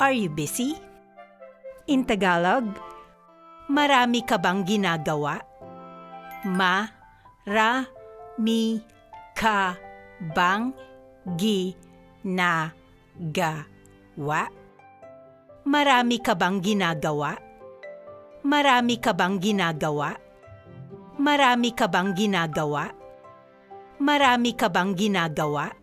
Are you busy? In Tagalog, marami ka bang ginagawa? Ma, ra, mi, ka, bang, gi, na, ga, wa? Marami ka bang ginagawa? Marami ka bang ginagawa? Marami ka bang ginagawa? Marami ka bang ginagawa?